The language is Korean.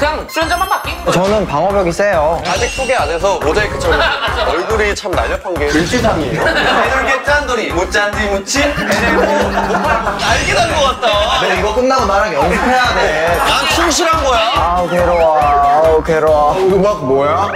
그냥 수련자만 바뀐 거예요. 저는 방어벽이 세요. 아직 소개 안 해서 모자이크처럼 얼굴이 참 날렵한 게 글씨상이에요. 애들게 짠돌이 못짠지 무침 애들고 날개 단것 같다 네, 이거 끝나고 나랑 연습해야 돼. 난 충실한 거야 아우, 괴로워. 아우, 괴로워. 음악 뭐야?